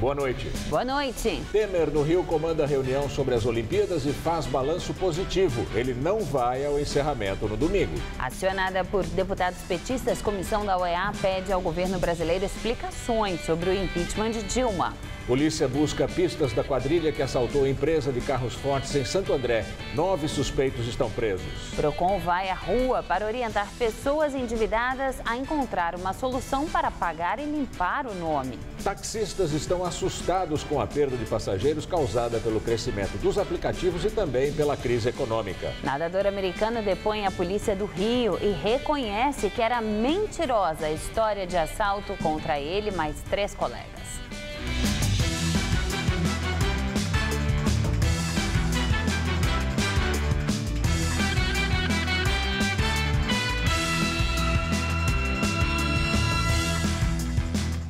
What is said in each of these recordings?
Boa noite. Boa noite. Temer, no Rio, comanda reunião sobre as Olimpíadas e faz balanço positivo. Ele não vai ao encerramento no domingo. Acionada por deputados petistas, comissão da OEA pede ao governo brasileiro explicações sobre o impeachment de Dilma. Polícia busca pistas da quadrilha que assaltou a empresa de carros fortes em Santo André. Nove suspeitos estão presos. Procon vai à rua para orientar pessoas endividadas a encontrar uma solução para pagar e limpar o nome. Taxistas estão assustados com a perda de passageiros causada pelo crescimento dos aplicativos e também pela crise econômica. Nadador americano depõe a polícia do Rio e reconhece que era mentirosa a história de assalto contra ele mais três colegas.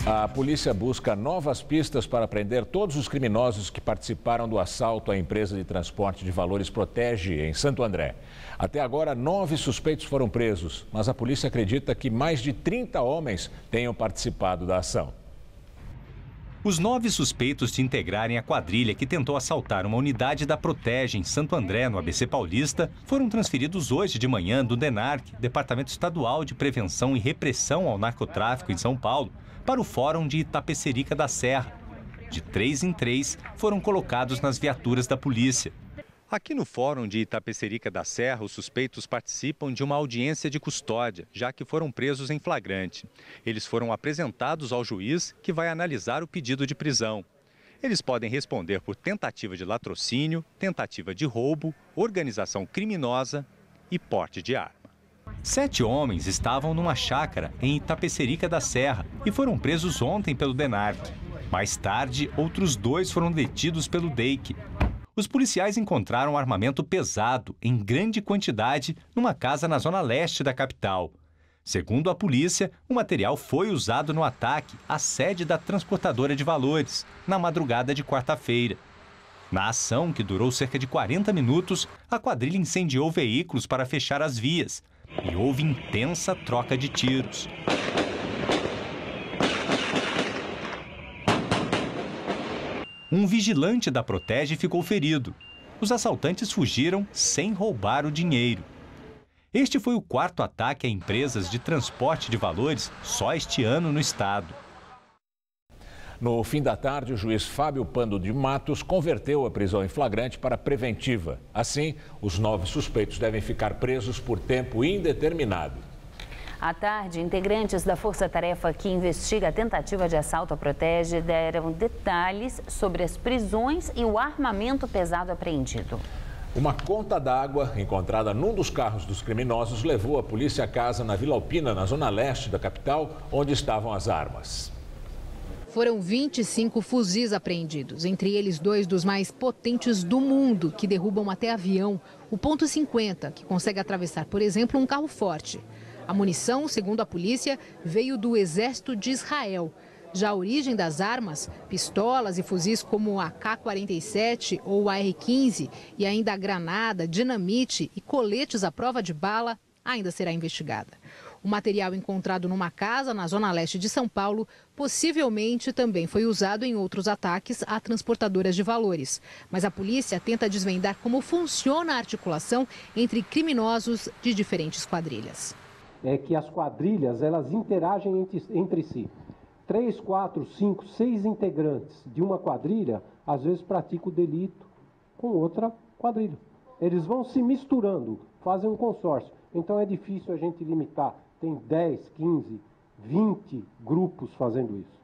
A polícia busca novas pistas para prender todos os criminosos que participaram do assalto à empresa de transporte de valores Protege, em Santo André. Até agora, nove suspeitos foram presos, mas a polícia acredita que mais de 30 homens tenham participado da ação. Os nove suspeitos de integrarem a quadrilha que tentou assaltar uma unidade da Protege em Santo André, no ABC Paulista, foram transferidos hoje de manhã do DENARC, Departamento Estadual de Prevenção e Repressão ao Narcotráfico em São Paulo, para o Fórum de Itapecerica da Serra. De três em três, foram colocados nas viaturas da polícia. Aqui no Fórum de Itapecerica da Serra, os suspeitos participam de uma audiência de custódia, já que foram presos em flagrante. Eles foram apresentados ao juiz, que vai analisar o pedido de prisão. Eles podem responder por tentativa de latrocínio, tentativa de roubo, organização criminosa e porte de arma. Sete homens estavam numa chácara em Itapecerica da Serra e foram presos ontem pelo DENARC. Mais tarde, outros dois foram detidos pelo DEIC. Os policiais encontraram armamento pesado, em grande quantidade, numa casa na zona leste da capital. Segundo a polícia, o material foi usado no ataque à sede da transportadora de valores, na madrugada de quarta-feira. Na ação, que durou cerca de 40 minutos, a quadrilha incendiou veículos para fechar as vias, e houve intensa troca de tiros. Um vigilante da Protege ficou ferido. Os assaltantes fugiram sem roubar o dinheiro. Este foi o quarto ataque a empresas de transporte de valores só este ano no estado. No fim da tarde, o juiz Fábio Pando de Matos converteu a prisão em flagrante para preventiva. Assim, os nove suspeitos devem ficar presos por tempo indeterminado. À tarde, integrantes da Força Tarefa que investiga a tentativa de assalto à Protege deram detalhes sobre as prisões e o armamento pesado apreendido. Uma conta d'água encontrada num dos carros dos criminosos levou a polícia a casa na Vila Alpina, na zona leste da capital, onde estavam as armas. Foram 25 fuzis apreendidos, entre eles dois dos mais potentes do mundo, que derrubam até avião. O ponto .50, que consegue atravessar, por exemplo, um carro forte. A munição, segundo a polícia, veio do exército de Israel. Já a origem das armas, pistolas e fuzis como a K-47 ou a R-15 e ainda a granada, dinamite e coletes à prova de bala, ainda será investigada. O material encontrado numa casa na zona leste de São Paulo possivelmente também foi usado em outros ataques a transportadoras de valores. Mas a polícia tenta desvendar como funciona a articulação entre criminosos de diferentes quadrilhas. É que as quadrilhas elas interagem entre, entre si. Três, quatro, cinco, seis integrantes de uma quadrilha às vezes praticam o delito com outra quadrilha. Eles vão se misturando, fazem um consórcio. Então é difícil a gente limitar tem 10, 15, 20 grupos fazendo isso.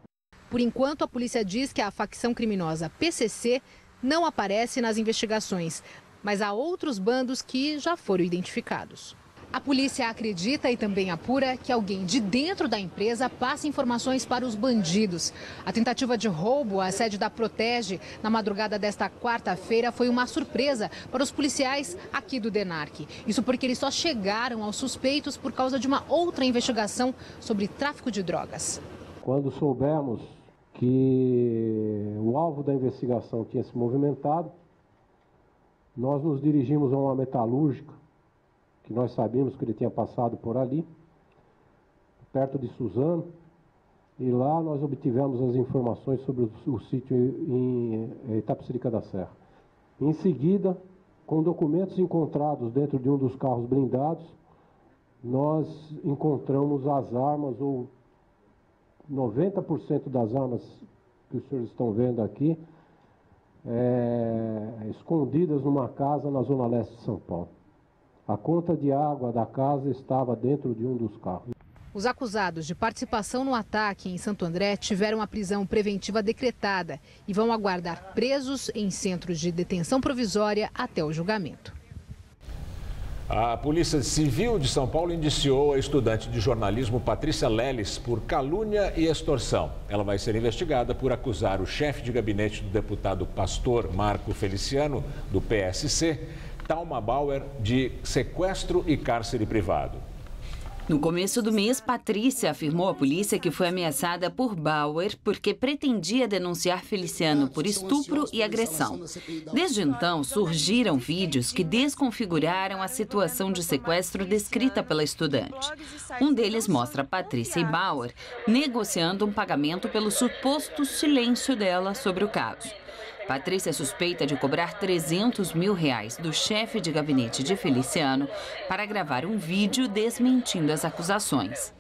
Por enquanto, a polícia diz que a facção criminosa PCC não aparece nas investigações, mas há outros bandos que já foram identificados. A polícia acredita e também apura que alguém de dentro da empresa passa informações para os bandidos. A tentativa de roubo à sede da Protege na madrugada desta quarta-feira foi uma surpresa para os policiais aqui do DENARC. Isso porque eles só chegaram aos suspeitos por causa de uma outra investigação sobre tráfico de drogas. Quando soubemos que o alvo da investigação tinha se movimentado, nós nos dirigimos a uma metalúrgica que nós sabíamos que ele tinha passado por ali, perto de Suzano, e lá nós obtivemos as informações sobre o, o sítio em, em Itapecerica da Serra. Em seguida, com documentos encontrados dentro de um dos carros blindados, nós encontramos as armas, ou 90% das armas que os senhores estão vendo aqui, é, escondidas numa casa na zona leste de São Paulo. A conta de água da casa estava dentro de um dos carros. Os acusados de participação no ataque em Santo André tiveram a prisão preventiva decretada e vão aguardar presos em centros de detenção provisória até o julgamento. A Polícia Civil de São Paulo indiciou a estudante de jornalismo Patrícia Leles por calúnia e extorsão. Ela vai ser investigada por acusar o chefe de gabinete do deputado pastor Marco Feliciano, do PSC, Talma Bauer, de sequestro e cárcere privado. No começo do mês, Patrícia afirmou à polícia que foi ameaçada por Bauer porque pretendia denunciar Feliciano por estupro e agressão. Desde então, surgiram vídeos que desconfiguraram a situação de sequestro descrita pela estudante. Um deles mostra Patrícia e Bauer negociando um pagamento pelo suposto silêncio dela sobre o caso. Patrícia é suspeita de cobrar 300 mil reais do chefe de gabinete de Feliciano para gravar um vídeo desmentindo as acusações.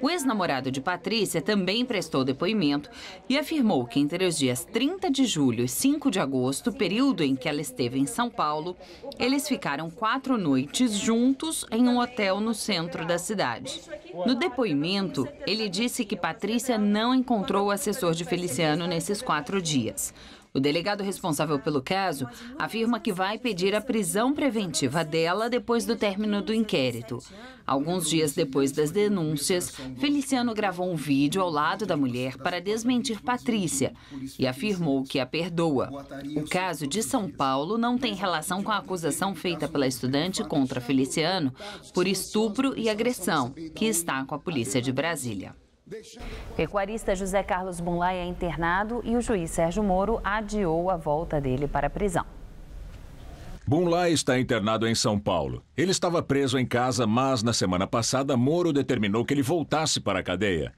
O ex-namorado de Patrícia também prestou depoimento e afirmou que entre os dias 30 de julho e 5 de agosto, período em que ela esteve em São Paulo, eles ficaram quatro noites juntos em um hotel no centro da cidade. No depoimento, ele disse que Patrícia não encontrou o assessor de Feliciano nesses quatro dias. O delegado responsável pelo caso afirma que vai pedir a prisão preventiva dela depois do término do inquérito. Alguns dias depois das denúncias, Feliciano gravou um vídeo ao lado da mulher para desmentir Patrícia e afirmou que a perdoa. O caso de São Paulo não tem relação com a acusação feita pela estudante contra Feliciano por estupro e agressão, que está com a polícia de Brasília. Pecuarista José Carlos Bunlai é internado e o juiz Sérgio Moro adiou a volta dele para a prisão. Bunlai está internado em São Paulo. Ele estava preso em casa, mas na semana passada Moro determinou que ele voltasse para a cadeia.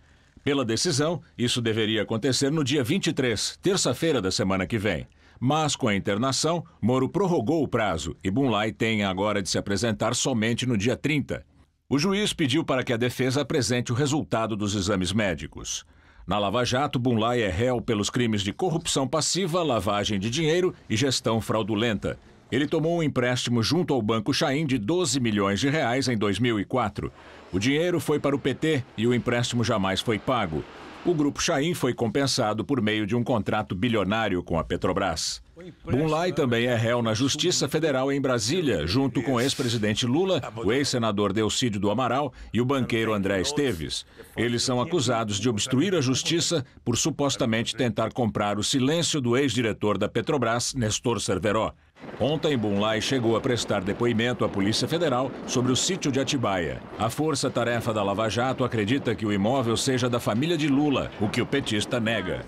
Pela decisão, isso deveria acontecer no dia 23, terça-feira da semana que vem. Mas com a internação, Moro prorrogou o prazo e Bunlai tem agora de se apresentar somente no dia 30. O juiz pediu para que a defesa apresente o resultado dos exames médicos. Na Lava Jato, Bunlai é réu pelos crimes de corrupção passiva, lavagem de dinheiro e gestão fraudulenta. Ele tomou um empréstimo junto ao Banco Chaim de 12 milhões de reais em 2004. O dinheiro foi para o PT e o empréstimo jamais foi pago. O grupo Chaim foi compensado por meio de um contrato bilionário com a Petrobras. Bunlai também é réu na Justiça Federal em Brasília, junto com o ex-presidente Lula, o ex-senador Delcídio do Amaral e o banqueiro André Esteves. Eles são acusados de obstruir a justiça por supostamente tentar comprar o silêncio do ex-diretor da Petrobras, Nestor Cerveró. Ontem, Bunlai chegou a prestar depoimento à Polícia Federal sobre o sítio de Atibaia. A força-tarefa da Lava Jato acredita que o imóvel seja da família de Lula, o que o petista nega.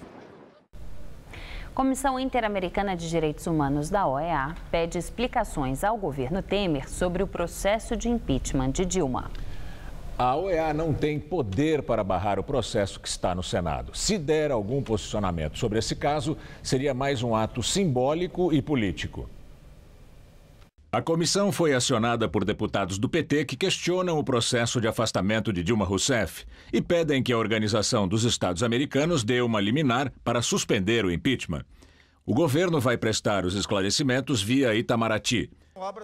Comissão Interamericana de Direitos Humanos da OEA pede explicações ao governo Temer sobre o processo de impeachment de Dilma. A OEA não tem poder para barrar o processo que está no Senado. Se der algum posicionamento sobre esse caso, seria mais um ato simbólico e político. A comissão foi acionada por deputados do PT que questionam o processo de afastamento de Dilma Rousseff e pedem que a Organização dos Estados Americanos dê uma liminar para suspender o impeachment. O governo vai prestar os esclarecimentos via Itamaraty.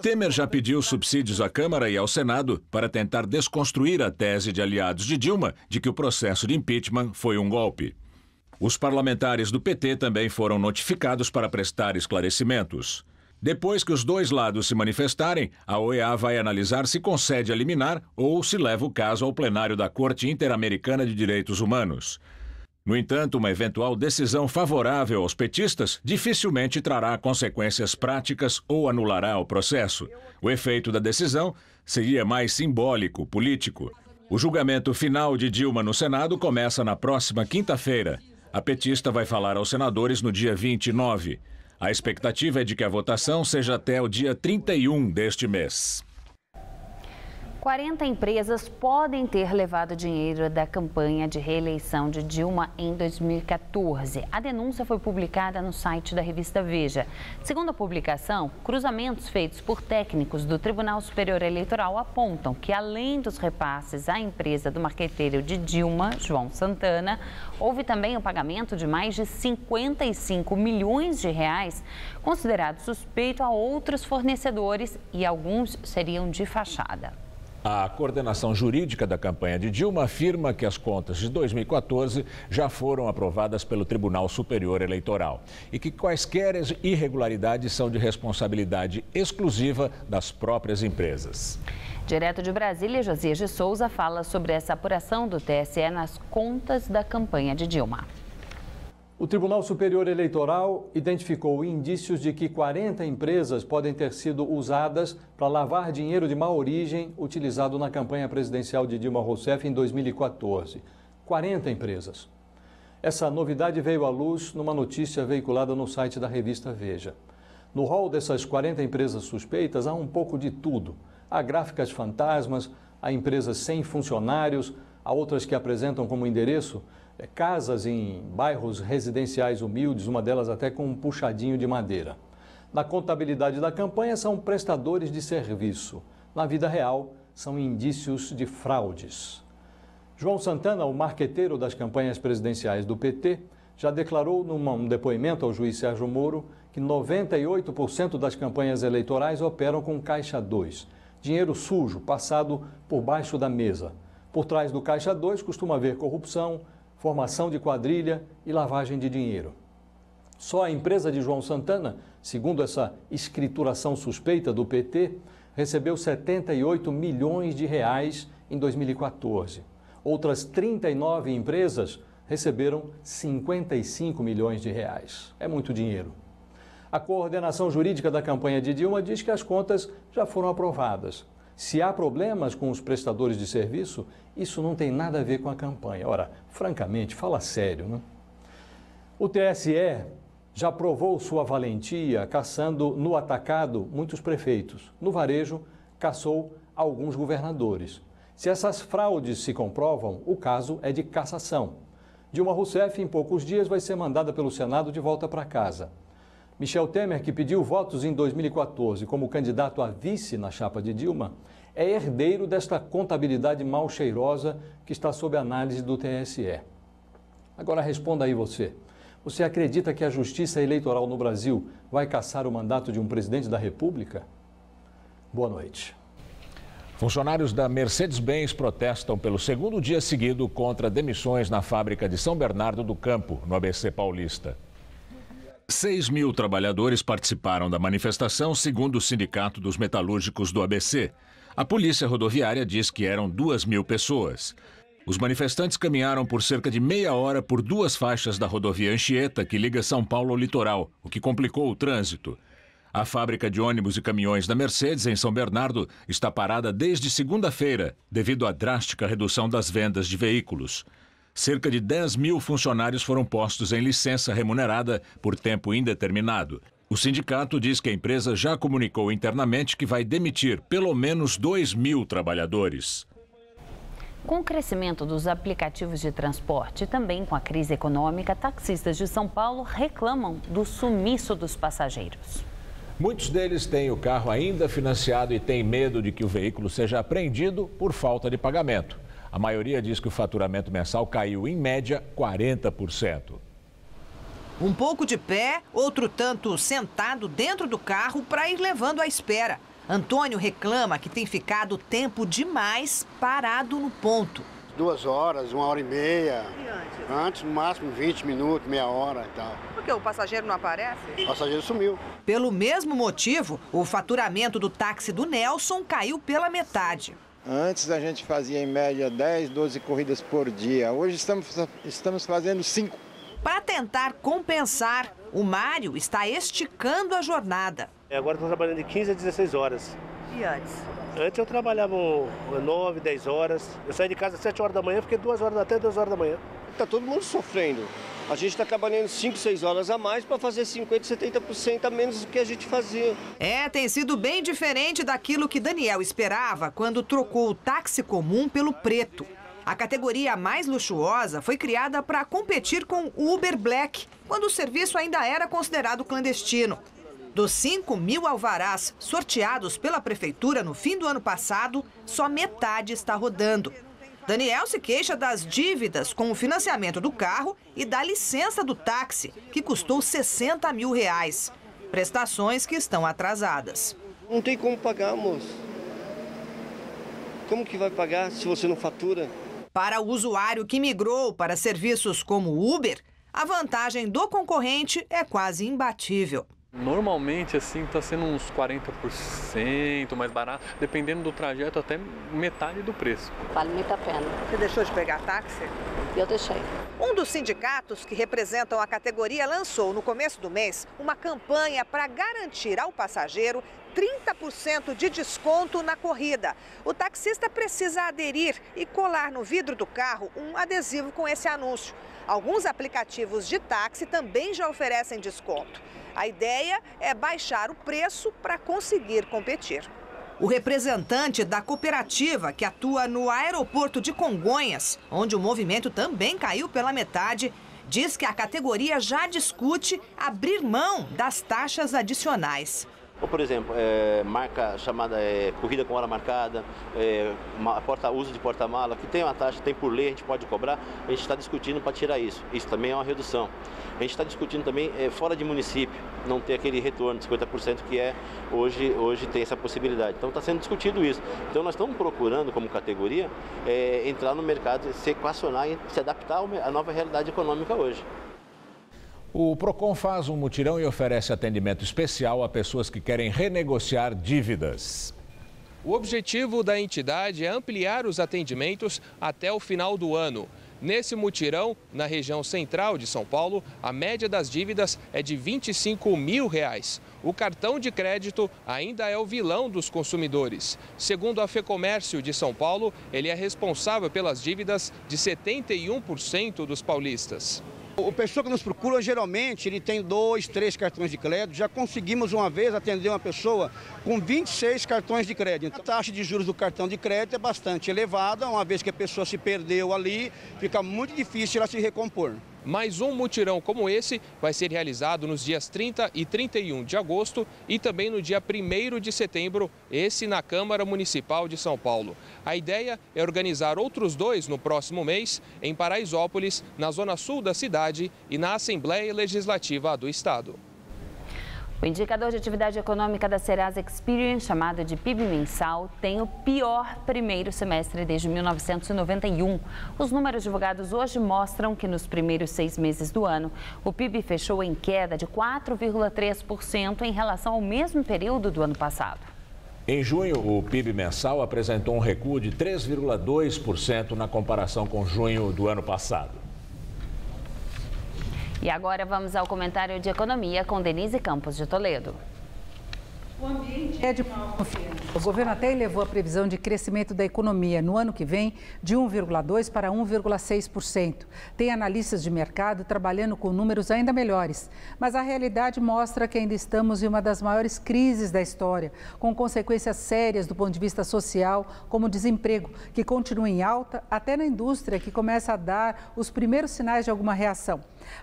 Temer já pediu subsídios à Câmara e ao Senado para tentar desconstruir a tese de aliados de Dilma de que o processo de impeachment foi um golpe. Os parlamentares do PT também foram notificados para prestar esclarecimentos. Depois que os dois lados se manifestarem, a OEA vai analisar se concede a liminar ou se leva o caso ao plenário da Corte Interamericana de Direitos Humanos. No entanto, uma eventual decisão favorável aos petistas dificilmente trará consequências práticas ou anulará o processo. O efeito da decisão seria mais simbólico, político. O julgamento final de Dilma no Senado começa na próxima quinta-feira. A petista vai falar aos senadores no dia 29. A expectativa é de que a votação seja até o dia 31 deste mês. 40 empresas podem ter levado dinheiro da campanha de reeleição de Dilma em 2014. A denúncia foi publicada no site da revista Veja. Segundo a publicação, cruzamentos feitos por técnicos do Tribunal Superior Eleitoral apontam que, além dos repasses à empresa do marqueteiro de Dilma, João Santana, houve também o pagamento de mais de 55 milhões de reais, considerado suspeito a outros fornecedores e alguns seriam de fachada. A coordenação jurídica da campanha de Dilma afirma que as contas de 2014 já foram aprovadas pelo Tribunal Superior Eleitoral e que quaisquer irregularidades são de responsabilidade exclusiva das próprias empresas. Direto de Brasília, Josias de Souza fala sobre essa apuração do TSE nas contas da campanha de Dilma. O Tribunal Superior Eleitoral identificou indícios de que 40 empresas podem ter sido usadas para lavar dinheiro de má origem utilizado na campanha presidencial de Dilma Rousseff em 2014. 40 empresas. Essa novidade veio à luz numa notícia veiculada no site da revista Veja. No rol dessas 40 empresas suspeitas há um pouco de tudo. Há gráficas fantasmas, há empresas sem funcionários, há outras que apresentam como endereço casas em bairros residenciais humildes, uma delas até com um puxadinho de madeira. Na contabilidade da campanha, são prestadores de serviço. Na vida real, são indícios de fraudes. João Santana, o marqueteiro das campanhas presidenciais do PT, já declarou num depoimento ao juiz Sérgio Moro que 98% das campanhas eleitorais operam com caixa 2, dinheiro sujo passado por baixo da mesa. Por trás do caixa 2 costuma haver corrupção, formação de quadrilha e lavagem de dinheiro. Só a empresa de João Santana, segundo essa escrituração suspeita do PT, recebeu 78 milhões de reais em 2014. Outras 39 empresas receberam 55 milhões de reais. É muito dinheiro. A coordenação jurídica da campanha de Dilma diz que as contas já foram aprovadas. Se há problemas com os prestadores de serviço, isso não tem nada a ver com a campanha. Ora, francamente, fala sério, né? O TSE já provou sua valentia caçando no atacado muitos prefeitos. No varejo, caçou alguns governadores. Se essas fraudes se comprovam, o caso é de cassação. Dilma Rousseff, em poucos dias, vai ser mandada pelo Senado de volta para casa. Michel Temer, que pediu votos em 2014 como candidato a vice na chapa de Dilma, é herdeiro desta contabilidade mal cheirosa que está sob análise do TSE. Agora responda aí você. Você acredita que a justiça eleitoral no Brasil vai caçar o mandato de um presidente da República? Boa noite. Funcionários da Mercedes-Benz protestam pelo segundo dia seguido contra demissões na fábrica de São Bernardo do Campo, no ABC Paulista. 6 mil trabalhadores participaram da manifestação, segundo o Sindicato dos Metalúrgicos do ABC. A Polícia Rodoviária diz que eram 2 mil pessoas. Os manifestantes caminharam por cerca de meia hora por duas faixas da rodovia Anchieta, que liga São Paulo ao litoral, o que complicou o trânsito. A fábrica de ônibus e caminhões da Mercedes, em São Bernardo, está parada desde segunda-feira, devido à drástica redução das vendas de veículos. Cerca de 10 mil funcionários foram postos em licença remunerada por tempo indeterminado. O sindicato diz que a empresa já comunicou internamente que vai demitir pelo menos 2 mil trabalhadores. Com o crescimento dos aplicativos de transporte e também com a crise econômica, taxistas de São Paulo reclamam do sumiço dos passageiros. Muitos deles têm o carro ainda financiado e têm medo de que o veículo seja apreendido por falta de pagamento. A maioria diz que o faturamento mensal caiu, em média, 40%. Um pouco de pé, outro tanto sentado dentro do carro para ir levando à espera. Antônio reclama que tem ficado tempo demais parado no ponto. Duas horas, uma hora e meia. E antes? Antes, no máximo 20 minutos, meia hora e tal. Por que o passageiro não aparece? O passageiro sumiu. Pelo mesmo motivo, o faturamento do táxi do Nelson caiu pela metade. Antes a gente fazia em média 10, 12 corridas por dia. Hoje estamos, estamos fazendo 5. Para tentar compensar, o Mário está esticando a jornada. Agora estou trabalhando de 15 a 16 horas. E antes? Antes eu trabalhava 9, 10 horas. Eu saí de casa às 7 horas da manhã, fiquei 2 horas até 2 horas da manhã. Está todo mundo sofrendo. A gente está trabalhando 5, 6 horas a mais para fazer 50, 70% a menos do que a gente fazia. É, tem sido bem diferente daquilo que Daniel esperava quando trocou o táxi comum pelo preto. A categoria mais luxuosa foi criada para competir com o Uber Black, quando o serviço ainda era considerado clandestino. Dos 5 mil alvarás sorteados pela prefeitura no fim do ano passado, só metade está rodando. Daniel se queixa das dívidas com o financiamento do carro e da licença do táxi, que custou 60 mil reais. Prestações que estão atrasadas. Não tem como pagar, moço. Como que vai pagar se você não fatura? Para o usuário que migrou para serviços como Uber, a vantagem do concorrente é quase imbatível. Normalmente, assim, está sendo uns 40% mais barato, dependendo do trajeto, até metade do preço. Vale muito a pena. Você deixou de pegar táxi? Eu deixei. Um dos sindicatos que representam a categoria lançou no começo do mês uma campanha para garantir ao passageiro 30% de desconto na corrida. O taxista precisa aderir e colar no vidro do carro um adesivo com esse anúncio. Alguns aplicativos de táxi também já oferecem desconto. A ideia é baixar o preço para conseguir competir. O representante da cooperativa que atua no aeroporto de Congonhas, onde o movimento também caiu pela metade, diz que a categoria já discute abrir mão das taxas adicionais. Ou, por exemplo, é, marca chamada é, corrida com hora marcada, é, porta, uso de porta-mala, que tem uma taxa, tem por lei, a gente pode cobrar, a gente está discutindo para tirar isso. Isso também é uma redução. A gente está discutindo também é, fora de município, não ter aquele retorno de 50% que é hoje, hoje tem essa possibilidade. Então está sendo discutido isso. Então nós estamos procurando, como categoria, é, entrar no mercado, se equacionar e se adaptar à nova realidade econômica hoje. O Procon faz um mutirão e oferece atendimento especial a pessoas que querem renegociar dívidas. O objetivo da entidade é ampliar os atendimentos até o final do ano. Nesse mutirão, na região central de São Paulo, a média das dívidas é de 25 mil reais. O cartão de crédito ainda é o vilão dos consumidores. Segundo a FEComércio de São Paulo, ele é responsável pelas dívidas de 71% dos paulistas. O pessoa que nos procura, geralmente, ele tem dois, três cartões de crédito. Já conseguimos uma vez atender uma pessoa com 26 cartões de crédito. A taxa de juros do cartão de crédito é bastante elevada, uma vez que a pessoa se perdeu ali, fica muito difícil ela se recompor. Mais um mutirão como esse vai ser realizado nos dias 30 e 31 de agosto e também no dia 1 de setembro, esse na Câmara Municipal de São Paulo. A ideia é organizar outros dois no próximo mês em Paraisópolis, na zona sul da cidade e na Assembleia Legislativa do Estado. O indicador de atividade econômica da Serasa Experience, chamado de PIB mensal, tem o pior primeiro semestre desde 1991. Os números divulgados hoje mostram que nos primeiros seis meses do ano, o PIB fechou em queda de 4,3% em relação ao mesmo período do ano passado. Em junho, o PIB mensal apresentou um recuo de 3,2% na comparação com junho do ano passado. E agora vamos ao comentário de economia com Denise Campos de Toledo. O ambiente é de confiança. O governo até elevou a previsão de crescimento da economia no ano que vem de 1,2% para 1,6%. Tem analistas de mercado trabalhando com números ainda melhores, mas a realidade mostra que ainda estamos em uma das maiores crises da história, com consequências sérias do ponto de vista social, como o desemprego, que continua em alta, até na indústria, que começa a dar os primeiros sinais de alguma reação.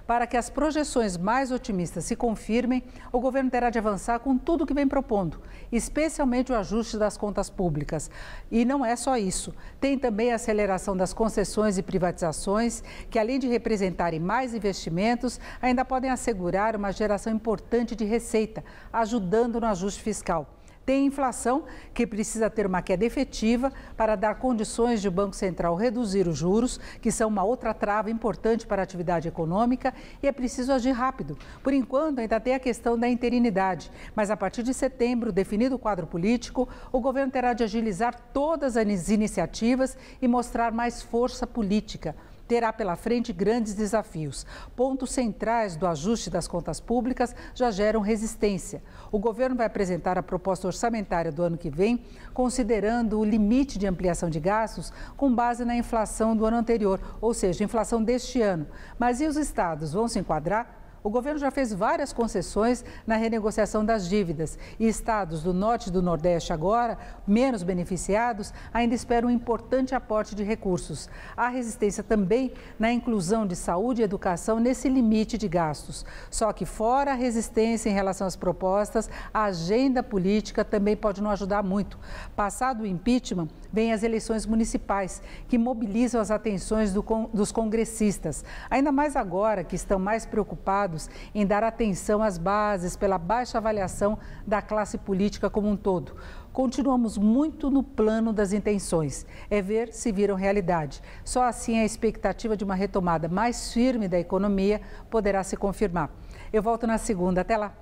Para que as projeções mais otimistas se confirmem, o governo terá de avançar com tudo o que vem propondo, especialmente o ajuste das contas públicas. E não é só isso. Tem também a aceleração das concessões e privatizações, que além de representarem mais investimentos, ainda podem assegurar uma geração importante de receita, ajudando no ajuste fiscal. Tem inflação, que precisa ter uma queda efetiva para dar condições de o Banco Central reduzir os juros, que são uma outra trava importante para a atividade econômica, e é preciso agir rápido. Por enquanto, ainda tem a questão da interinidade, mas a partir de setembro, definido o quadro político, o governo terá de agilizar todas as iniciativas e mostrar mais força política. Terá pela frente grandes desafios. Pontos centrais do ajuste das contas públicas já geram resistência. O governo vai apresentar a proposta orçamentária do ano que vem, considerando o limite de ampliação de gastos com base na inflação do ano anterior, ou seja, inflação deste ano. Mas e os estados vão se enquadrar? O governo já fez várias concessões na renegociação das dívidas e estados do norte e do nordeste agora, menos beneficiados, ainda esperam um importante aporte de recursos. Há resistência também na inclusão de saúde e educação nesse limite de gastos. Só que fora a resistência em relação às propostas, a agenda política também pode não ajudar muito. Passado o impeachment, vêm as eleições municipais, que mobilizam as atenções do, dos congressistas. Ainda mais agora que estão mais preocupados em dar atenção às bases pela baixa avaliação da classe política como um todo. Continuamos muito no plano das intenções, é ver se viram realidade. Só assim a expectativa de uma retomada mais firme da economia poderá se confirmar. Eu volto na segunda. Até lá.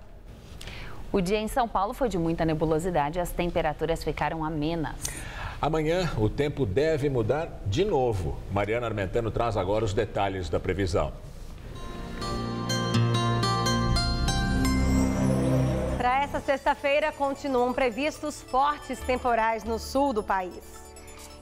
O dia em São Paulo foi de muita nebulosidade e as temperaturas ficaram amenas. Amanhã o tempo deve mudar de novo. Mariana Armentano traz agora os detalhes da previsão. Para essa sexta-feira, continuam previstos fortes temporais no sul do país.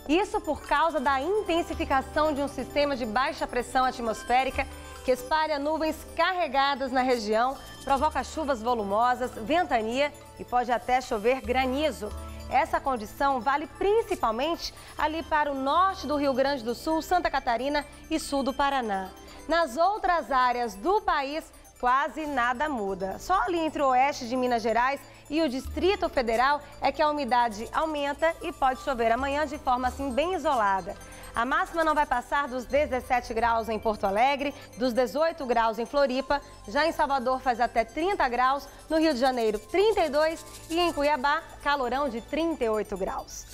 Isso por causa da intensificação de um sistema de baixa pressão atmosférica que espalha nuvens carregadas na região, provoca chuvas volumosas, ventania e pode até chover granizo. Essa condição vale principalmente ali para o norte do Rio Grande do Sul, Santa Catarina e sul do Paraná. Nas outras áreas do país, quase nada muda. Só ali entre o oeste de Minas Gerais e o Distrito Federal é que a umidade aumenta e pode chover amanhã de forma assim bem isolada. A máxima não vai passar dos 17 graus em Porto Alegre, dos 18 graus em Floripa. Já em Salvador faz até 30 graus, no Rio de Janeiro 32 e em Cuiabá calorão de 38 graus.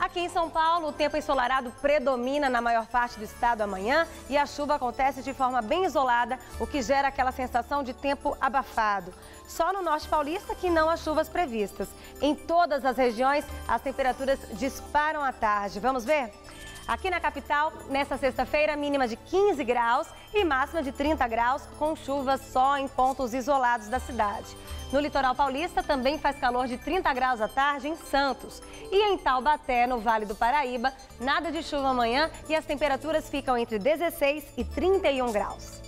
Aqui em São Paulo, o tempo ensolarado predomina na maior parte do estado amanhã e a chuva acontece de forma bem isolada, o que gera aquela sensação de tempo abafado. Só no norte paulista que não há chuvas previstas. Em todas as regiões, as temperaturas disparam à tarde. Vamos ver? Aqui na capital, nesta sexta-feira, mínima de 15 graus e máxima de 30 graus, com chuvas só em pontos isolados da cidade. No litoral paulista também faz calor de 30 graus à tarde em Santos. E em Taubaté, no Vale do Paraíba, nada de chuva amanhã e as temperaturas ficam entre 16 e 31 graus.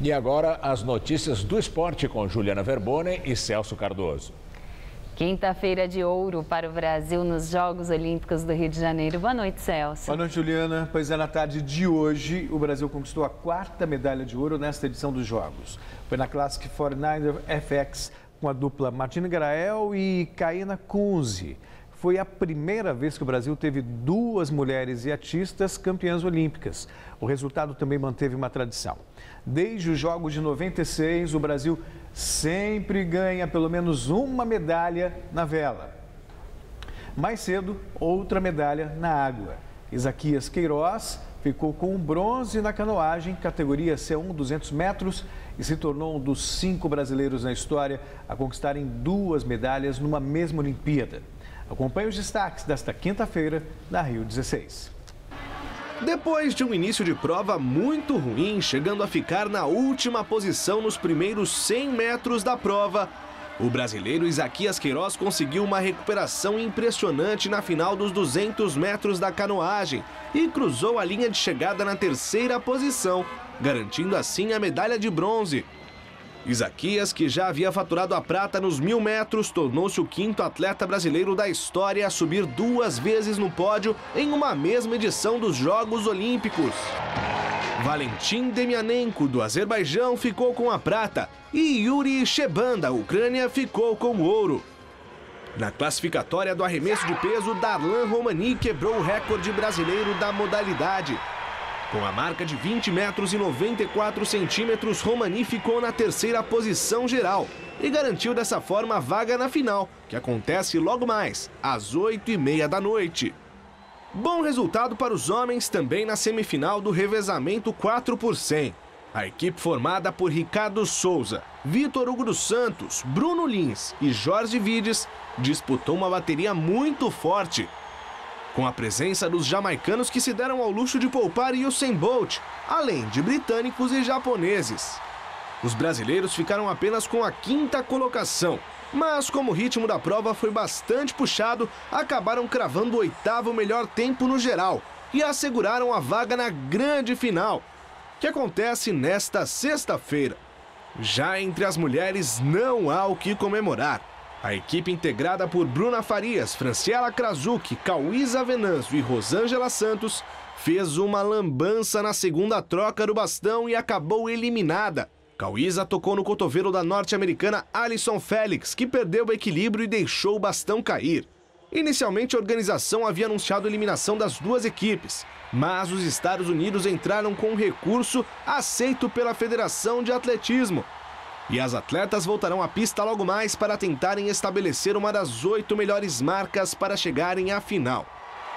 E agora as notícias do esporte com Juliana Verbone e Celso Cardoso. Quinta-feira de ouro para o Brasil nos Jogos Olímpicos do Rio de Janeiro. Boa noite, Celso. Boa noite, Juliana. Pois é, na tarde de hoje, o Brasil conquistou a quarta medalha de ouro nesta edição dos Jogos. Foi na Classic 49 FX com a dupla Martina Grael e Kaina Kunze. Foi a primeira vez que o Brasil teve duas mulheres iatistas campeãs olímpicas. O resultado também manteve uma tradição. Desde os Jogos de 96, o Brasil sempre ganha pelo menos uma medalha na vela. Mais cedo, outra medalha na água. Isaquias Queiroz ficou com bronze na canoagem, categoria C1 200 metros, e se tornou um dos cinco brasileiros na história a conquistarem duas medalhas numa mesma Olimpíada. Acompanhe os destaques desta quinta-feira na Rio 16. Depois de um início de prova muito ruim, chegando a ficar na última posição nos primeiros 100 metros da prova, o brasileiro Isaquias Queiroz conseguiu uma recuperação impressionante na final dos 200 metros da canoagem e cruzou a linha de chegada na terceira posição, garantindo assim a medalha de bronze. Isaquias, que já havia faturado a prata nos mil metros, tornou-se o quinto atleta brasileiro da história a subir duas vezes no pódio em uma mesma edição dos Jogos Olímpicos. Valentim Demianenko, do Azerbaijão, ficou com a prata e Yuri Sheban, da Ucrânia, ficou com o ouro. Na classificatória do arremesso de peso, Darlan Romani quebrou o recorde brasileiro da modalidade. Com a marca de 20 metros e 94 centímetros, Romani ficou na terceira posição geral e garantiu dessa forma a vaga na final, que acontece logo mais, às 8 e meia da noite. Bom resultado para os homens também na semifinal do revezamento 4 por 100. A equipe formada por Ricardo Souza, Vitor Hugo dos Santos, Bruno Lins e Jorge Vides disputou uma bateria muito forte com a presença dos jamaicanos que se deram ao luxo de poupar Usain Bolt, além de britânicos e japoneses. Os brasileiros ficaram apenas com a quinta colocação, mas como o ritmo da prova foi bastante puxado, acabaram cravando o oitavo melhor tempo no geral e asseguraram a vaga na grande final, que acontece nesta sexta-feira. Já entre as mulheres não há o que comemorar. A equipe integrada por Bruna Farias, Franciela Krasuki, Cauísa Venâncio e Rosângela Santos fez uma lambança na segunda troca do bastão e acabou eliminada. Cauísa tocou no cotovelo da norte-americana Alison Félix, que perdeu o equilíbrio e deixou o bastão cair. Inicialmente, a organização havia anunciado a eliminação das duas equipes, mas os Estados Unidos entraram com um recurso aceito pela Federação de Atletismo, e as atletas voltarão à pista logo mais para tentarem estabelecer uma das oito melhores marcas para chegarem à final.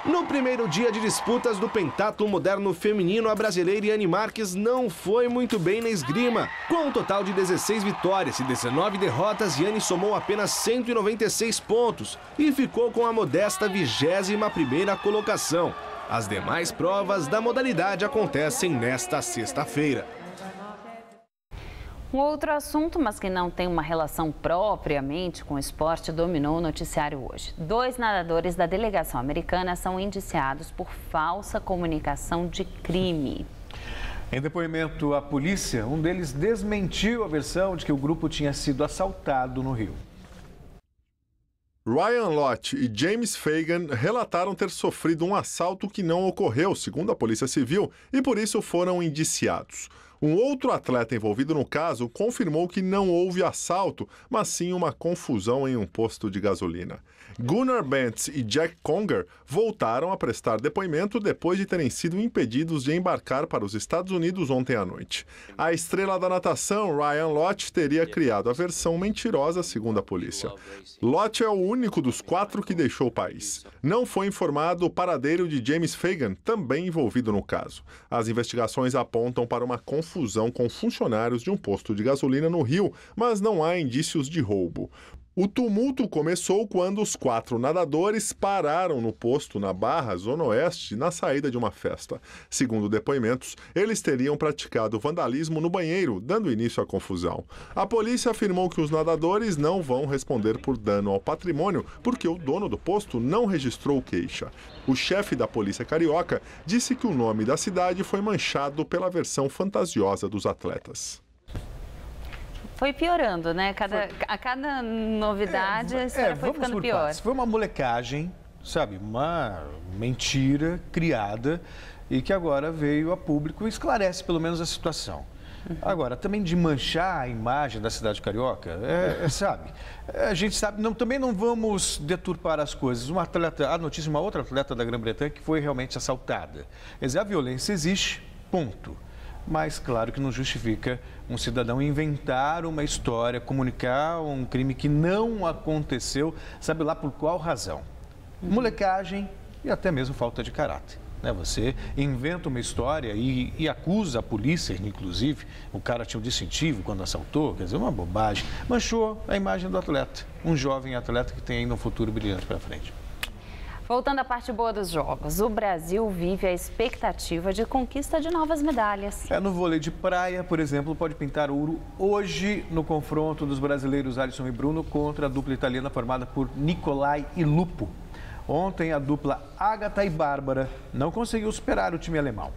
No primeiro dia de disputas do pentatlo moderno feminino, a brasileira Yane Marques não foi muito bem na esgrima. Com um total de 16 vitórias e 19 derrotas, Yane somou apenas 196 pontos e ficou com a modesta 21ª colocação. As demais provas da modalidade acontecem nesta sexta-feira. Um outro assunto, mas que não tem uma relação propriamente com o esporte, dominou o noticiário hoje. Dois nadadores da delegação americana são indiciados por falsa comunicação de crime. Em depoimento à polícia, um deles desmentiu a versão de que o grupo tinha sido assaltado no Rio. Ryan Lott e James Fagan relataram ter sofrido um assalto que não ocorreu, segundo a Polícia Civil, e por isso foram indiciados. Um outro atleta envolvido no caso confirmou que não houve assalto, mas sim uma confusão em um posto de gasolina. Gunnar Bentz e Jack Conger voltaram a prestar depoimento depois de terem sido impedidos de embarcar para os Estados Unidos ontem à noite. A estrela da natação, Ryan Lott, teria criado a versão mentirosa, segundo a polícia. Lott é o único dos quatro que deixou o país. Não foi informado o paradeiro de James Fagan, também envolvido no caso. As investigações apontam para uma confusão com funcionários de um posto de gasolina no Rio, mas não há indícios de roubo. O tumulto começou quando os quatro nadadores pararam no posto na Barra, Zona Oeste, na saída de uma festa. Segundo depoimentos, eles teriam praticado vandalismo no banheiro, dando início à confusão. A polícia afirmou que os nadadores não vão responder por dano ao patrimônio porque o dono do posto não registrou queixa. O chefe da polícia carioca disse que o nome da cidade foi manchado pela versão fantasiosa dos atletas foi piorando, né? Cada, a cada novidade é, a história é, foi ficando pior. Partes. Foi uma molecagem, sabe? Uma mentira criada e que agora veio a público e esclarece pelo menos a situação. Uhum. Agora, também de manchar a imagem da cidade carioca, é, é, sabe? A gente sabe, não, também não vamos deturpar as coisas. Uma atleta, a notícia, uma outra atleta da Grã-Bretanha que foi realmente assaltada. Quer dizer, a violência existe, ponto mas claro que não justifica um cidadão inventar uma história, comunicar um crime que não aconteceu, sabe lá por qual razão. Uhum. Molecagem e até mesmo falta de caráter. Né? Você inventa uma história e, e, acusa a polícia, inclusive, o cara tinha um distintivo quando assaltou, quer dizer, uma bobagem. Manchou a imagem do atleta, um jovem atleta que tem ainda um futuro brilhante para frente. Voltando à parte boa dos jogos, o Brasil vive a expectativa de conquista de novas medalhas. É, no vôlei de praia, por exemplo, pode pintar ouro hoje no confronto dos brasileiros Alisson e Bruno contra a dupla italiana formada por Nicolai e Lupo. Ontem, a dupla Agatha e Bárbara não conseguiu superar o time alemão.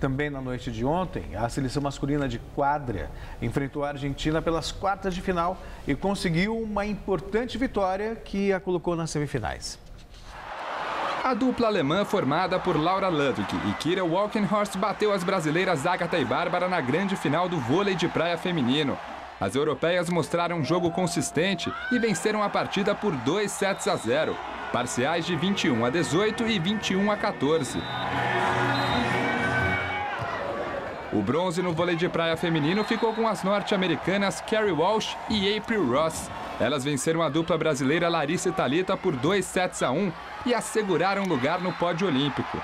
Também na noite de ontem, a seleção masculina de quadra enfrentou a Argentina pelas quartas de final e conseguiu uma importante vitória que a colocou nas semifinais. A dupla alemã formada por Laura Ludwig e Kira Walkenhorst bateu as brasileiras Agatha e Bárbara na grande final do vôlei de praia feminino. As europeias mostraram um jogo consistente e venceram a partida por 2 sets a 0, parciais de 21 a 18 e 21 a 14. O bronze no vôlei de praia feminino ficou com as norte-americanas Carrie Walsh e April Ross. Elas venceram a dupla brasileira Larissa e Thalita por 2 sets a 1 e asseguraram lugar no pódio olímpico.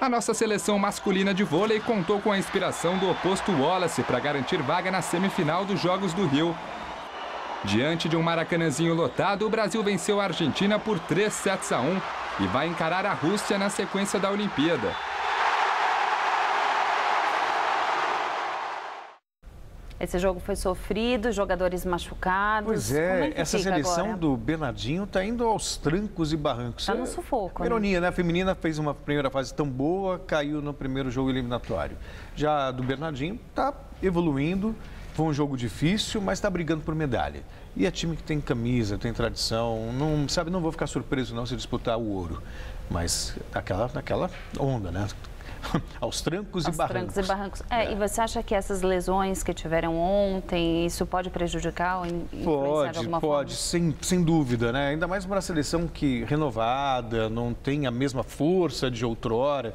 A nossa seleção masculina de vôlei contou com a inspiração do oposto Wallace para garantir vaga na semifinal dos Jogos do Rio. Diante de um maracanãzinho lotado, o Brasil venceu a Argentina por 3 sets a 1 e vai encarar a Rússia na sequência da Olimpíada. Esse jogo foi sofrido, jogadores machucados. Pois é, é essa seleção agora? do Bernardinho está indo aos trancos e barrancos. Está no sufoco. Né? Ironia, né? A feminina fez uma primeira fase tão boa, caiu no primeiro jogo eliminatório. Já a do Bernardinho está evoluindo. Foi um jogo difícil, mas está brigando por medalha. E é time que tem camisa, tem tradição. Não, sabe, não vou ficar surpreso não se disputar o ouro. Mas aquela, naquela onda, né? aos trancos aos e barrancos. trancos e barrancos. É, é, E você acha que essas lesões que tiveram ontem, isso pode prejudicar ou pode, de alguma pode, forma? sem, sem dúvida, né? Ainda mais uma seleção que renovada, não tem a mesma força de outrora.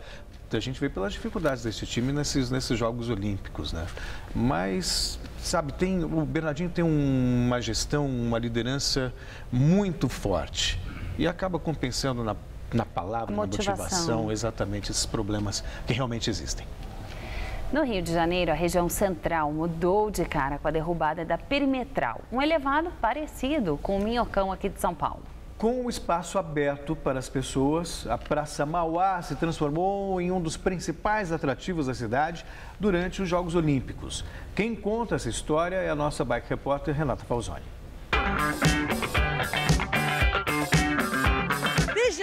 A gente vê pelas dificuldades desse time nesses, nesses Jogos Olímpicos, né? Mas, sabe, tem, o Bernardinho tem uma gestão, uma liderança muito forte e acaba compensando na na palavra, motivação. na motivação, exatamente esses problemas que realmente existem. No Rio de Janeiro, a região central mudou de cara com a derrubada da perimetral, um elevado parecido com o Minhocão aqui de São Paulo. Com o espaço aberto para as pessoas, a Praça Mauá se transformou em um dos principais atrativos da cidade durante os Jogos Olímpicos. Quem conta essa história é a nossa bike repórter Renata Falzoni.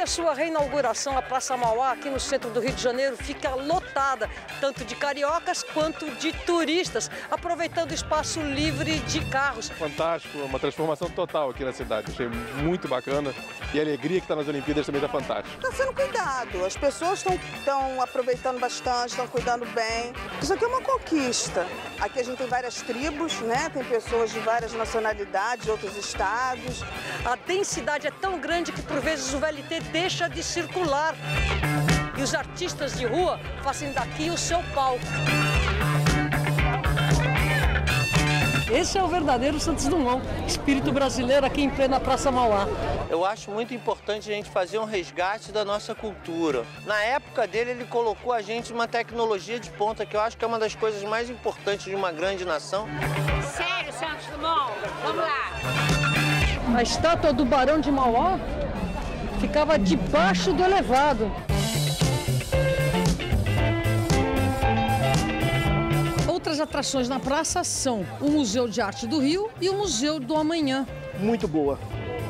A sua reinauguração, a Praça Mauá, aqui no centro do Rio de Janeiro, fica lotada, tanto de cariocas quanto de turistas, aproveitando o espaço livre de carros. Fantástico, uma transformação total aqui na cidade. Achei muito bacana e a alegria que está nas Olimpíadas também está fantástica. Está sendo cuidado, as pessoas estão aproveitando bastante, estão cuidando bem. Isso aqui é uma conquista. Aqui a gente tem várias tribos, né? Tem pessoas de várias nacionalidades, de outros estados. A densidade é tão grande que por vezes o VLT deixa de circular. E os artistas de rua fazem daqui o seu palco. Esse é o verdadeiro Santos Dumont, espírito brasileiro aqui em plena Praça Mauá. Eu acho muito importante a gente fazer um resgate da nossa cultura. Na época dele, ele colocou a gente numa tecnologia de ponta, que eu acho que é uma das coisas mais importantes de uma grande nação. Sério, Santos Dumont? Vamos lá! A estátua do Barão de Mauá ficava debaixo do elevado. Outras atrações na praça são o Museu de Arte do Rio e o Museu do Amanhã. Muito boa,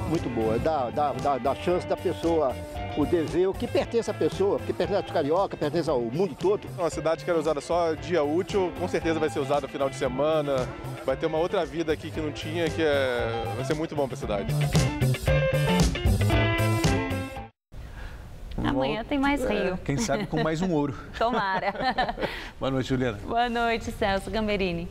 muito boa. Dá, dá, dá, dá chance da pessoa poder ver o que pertence à pessoa, porque pertence aos carioca, pertence ao mundo todo. Uma cidade que era usada só dia útil, com certeza vai ser usada no final de semana, vai ter uma outra vida aqui que não tinha, que é... vai ser muito bom para a cidade. Amanhã tem mais é, Rio. É, quem sabe com mais um ouro. Tomara. Boa noite, Juliana. Boa noite, Celso Gamberini.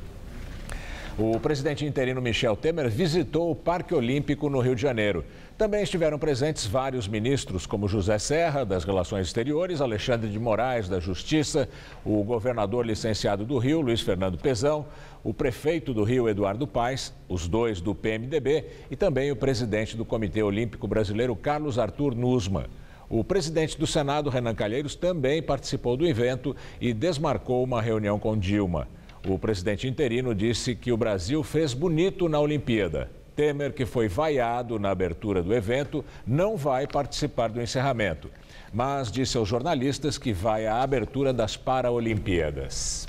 O presidente interino Michel Temer visitou o Parque Olímpico no Rio de Janeiro. Também estiveram presentes vários ministros, como José Serra, das Relações Exteriores, Alexandre de Moraes, da Justiça, o governador licenciado do Rio, Luiz Fernando Pezão, o prefeito do Rio, Eduardo Paes, os dois do PMDB e também o presidente do Comitê Olímpico Brasileiro, Carlos Arthur Nusma. O presidente do Senado, Renan Calheiros, também participou do evento e desmarcou uma reunião com Dilma. O presidente interino disse que o Brasil fez bonito na Olimpíada. Temer, que foi vaiado na abertura do evento, não vai participar do encerramento, mas disse aos jornalistas que vai à abertura das Paralimpíadas.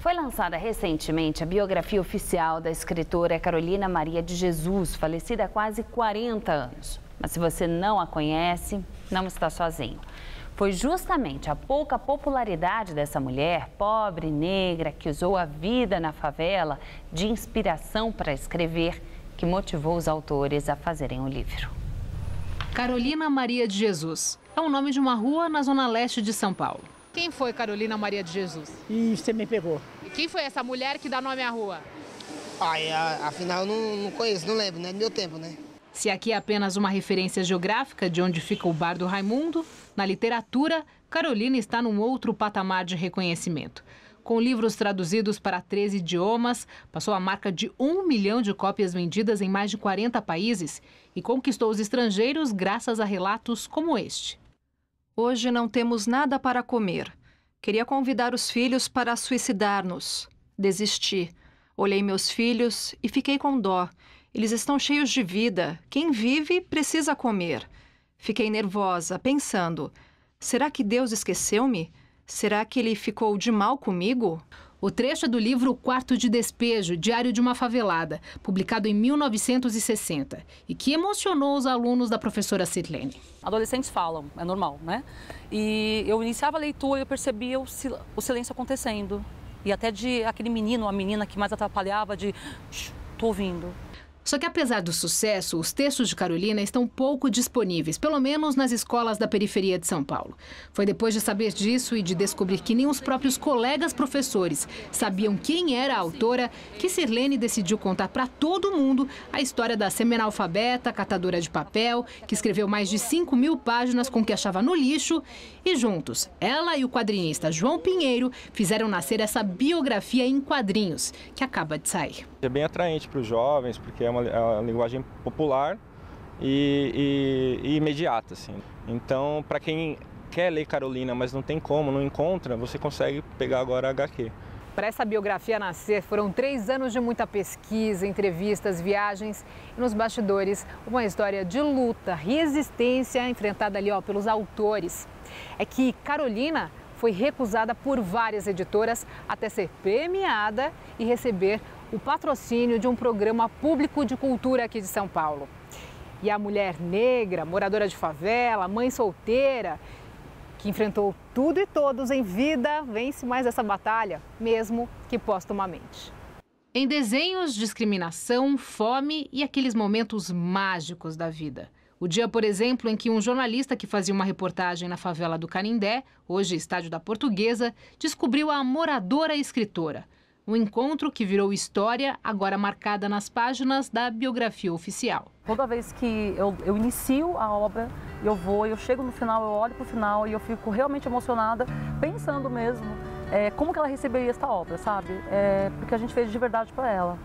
Foi lançada recentemente a biografia oficial da escritora Carolina Maria de Jesus, falecida há quase 40 anos. Mas se você não a conhece, não está sozinho. Foi justamente a pouca popularidade dessa mulher, pobre, negra, que usou a vida na favela de inspiração para escrever, que motivou os autores a fazerem o livro. Carolina Maria de Jesus é o nome de uma rua na zona leste de São Paulo. Quem foi Carolina Maria de Jesus? E você me pegou. E quem foi essa mulher que dá nome à rua? Ai, afinal, não, não conheço, não lembro, né? Do meu tempo, né? Se aqui é apenas uma referência geográfica de onde fica o Bar do Raimundo, na literatura, Carolina está num outro patamar de reconhecimento. Com livros traduzidos para 13 idiomas, passou a marca de um milhão de cópias vendidas em mais de 40 países e conquistou os estrangeiros graças a relatos como este. Hoje não temos nada para comer. Queria convidar os filhos para suicidar-nos. Desisti. Olhei meus filhos e fiquei com dó. Eles estão cheios de vida. Quem vive precisa comer. Fiquei nervosa, pensando: será que Deus esqueceu-me? Será que ele ficou de mal comigo? O trecho é do livro Quarto de Despejo, Diário de uma Favelada, publicado em 1960, e que emocionou os alunos da professora Sirlene. Adolescentes falam, é normal, né? E eu iniciava a leitura e eu percebia o, sil o silêncio acontecendo. E até de aquele menino, a menina que mais atrapalhava, de. Tô ouvindo. Só que apesar do sucesso, os textos de Carolina estão pouco disponíveis, pelo menos nas escolas da periferia de São Paulo. Foi depois de saber disso e de descobrir que nem os próprios colegas professores sabiam quem era a autora que Sirlene decidiu contar para todo mundo a história da semi-analfabeta, catadora de papel, que escreveu mais de 5 mil páginas com o que achava no lixo. E juntos, ela e o quadrinista João Pinheiro fizeram nascer essa biografia em quadrinhos, que acaba de sair. É bem atraente para os jovens, porque é uma, é uma linguagem popular e, e, e imediata. Assim. Então, para quem quer ler Carolina, mas não tem como, não encontra, você consegue pegar agora a HQ. Para essa biografia nascer, foram três anos de muita pesquisa, entrevistas, viagens e nos bastidores, uma história de luta, resistência enfrentada ali ó, pelos autores. É que Carolina foi recusada por várias editoras até ser premiada e receber o patrocínio de um programa público de cultura aqui de São Paulo. E a mulher negra, moradora de favela, mãe solteira, que enfrentou tudo e todos em vida, vence mais essa batalha, mesmo que postumamente. Em desenhos, discriminação, fome e aqueles momentos mágicos da vida. O dia, por exemplo, em que um jornalista que fazia uma reportagem na favela do Canindé, hoje estádio da Portuguesa, descobriu a moradora escritora. Um encontro que virou história, agora marcada nas páginas da biografia oficial. Toda vez que eu, eu inicio a obra, eu vou, eu chego no final, eu olho para o final e eu fico realmente emocionada, pensando mesmo é, como que ela receberia esta obra, sabe? É, porque a gente fez de verdade para ela.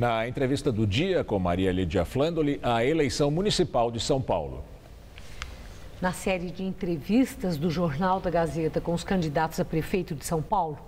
Na entrevista do dia com Maria Lídia Flandoli, a eleição municipal de São Paulo. Na série de entrevistas do Jornal da Gazeta com os candidatos a prefeito de São Paulo,